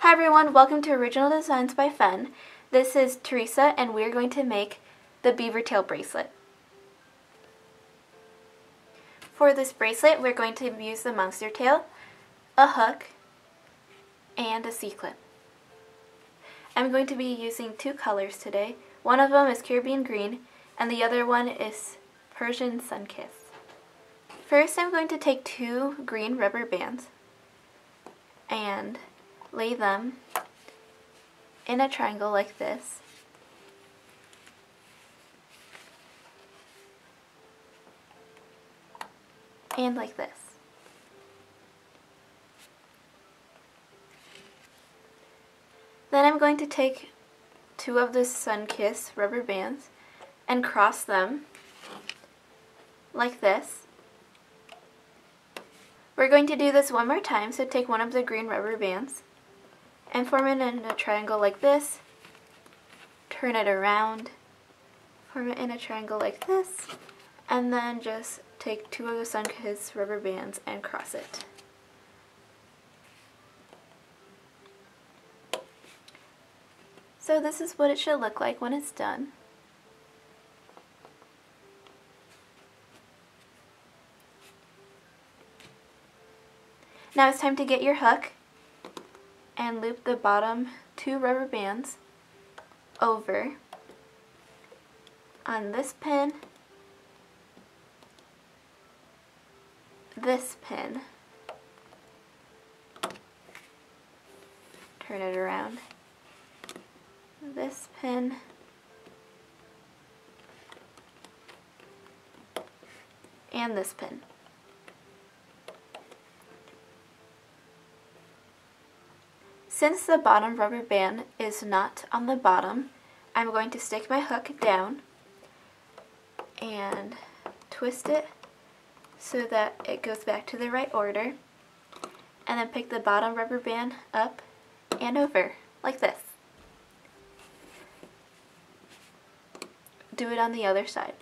Hi everyone, welcome to Original Designs by Fen. This is Teresa and we're going to make the beaver tail bracelet. For this bracelet we're going to use the monster tail, a hook, and a C-clip. I'm going to be using two colors today. One of them is Caribbean Green and the other one is Persian Sunkiss. First I'm going to take two green rubber bands and lay them in a triangle like this. And like this. Then I'm going to take two of the Sunkiss rubber bands and cross them like this. We're going to do this one more time, so take one of the green rubber bands and form it in a triangle like this. Turn it around, form it in a triangle like this, and then just take two of the Sunkiss rubber bands and cross it. So this is what it should look like when it's done. Now it's time to get your hook and loop the bottom two rubber bands over on this pin, this pin, turn it around, this pin, and this pin. Since the bottom rubber band is not on the bottom, I'm going to stick my hook down and twist it so that it goes back to the right order and then pick the bottom rubber band up and over like this. Do it on the other side.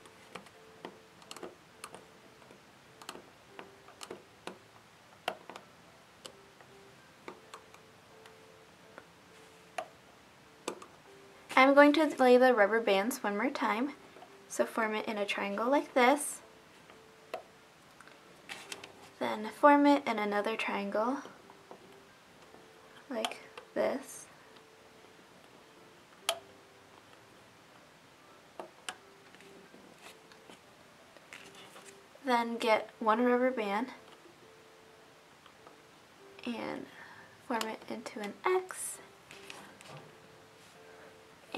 I'm going to lay the rubber bands one more time. So form it in a triangle like this. Then form it in another triangle like this. Then get one rubber band and form it into an X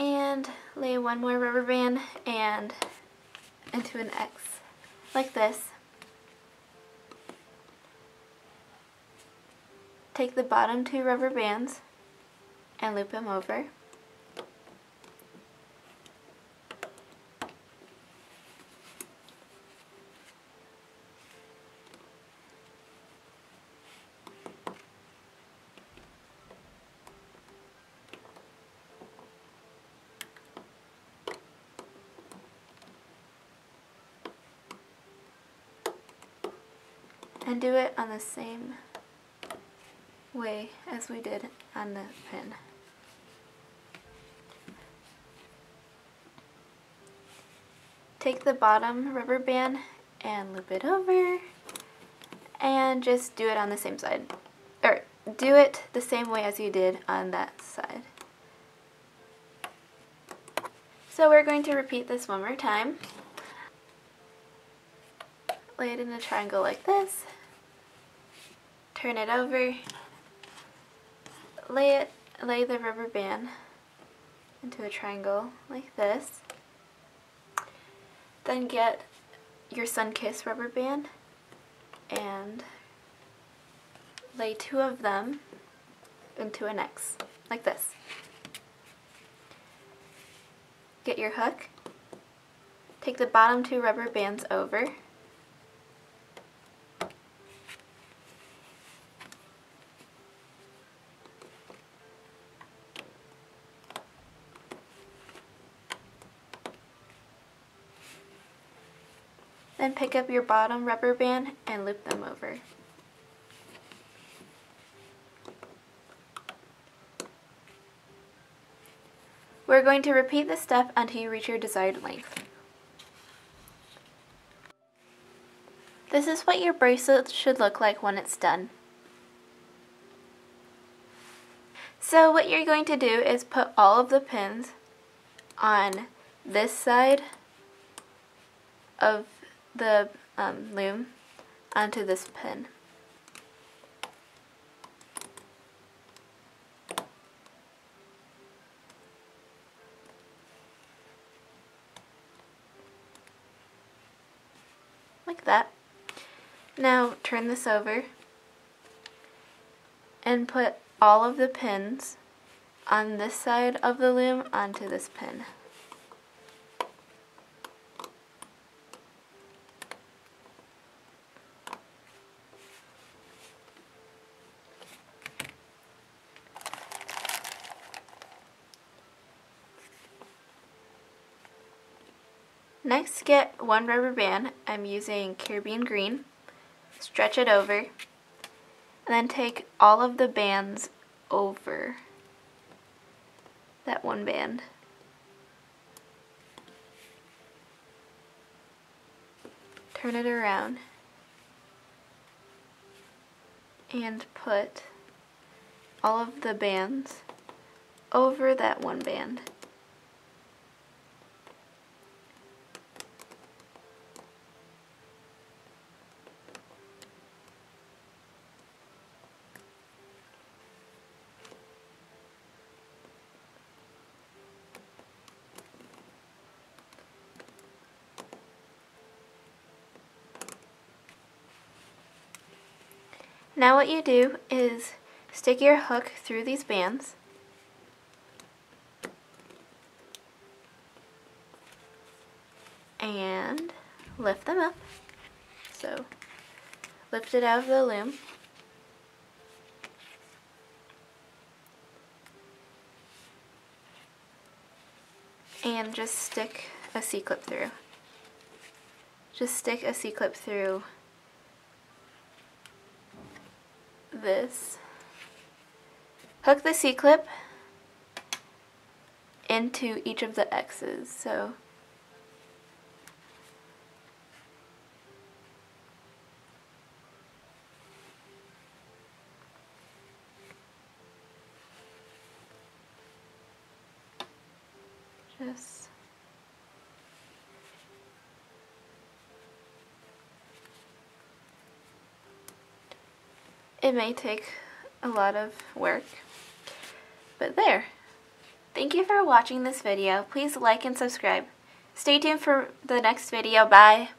and lay one more rubber band and into an X like this. Take the bottom two rubber bands and loop them over. And do it on the same way as we did on the pin. Take the bottom rubber band and loop it over and just do it on the same side. Or do it the same way as you did on that side. So we're going to repeat this one more time lay it in a triangle like this, turn it over, lay it, lay the rubber band into a triangle like this, then get your Sunkiss rubber band and lay two of them into an X, like this. Get your hook, take the bottom two rubber bands over, Then pick up your bottom rubber band and loop them over. we're going to repeat this step until you reach your desired length. This is what your bracelet should look like when it's done. So what you're going to do is put all of the pins on this side of the um, loom onto this pin. Like that. Now turn this over and put all of the pins on this side of the loom onto this pin. Next, get one rubber band. I'm using Caribbean Green. Stretch it over. And then take all of the bands over that one band. Turn it around and put all of the bands over that one band. Now what you do is stick your hook through these bands and lift them up. So lift it out of the loom. And just stick a C-clip through. Just stick a C-clip through this. Hook the C-clip into each of the X's. So just It may take a lot of work, but there. Thank you for watching this video. Please like and subscribe. Stay tuned for the next video. Bye.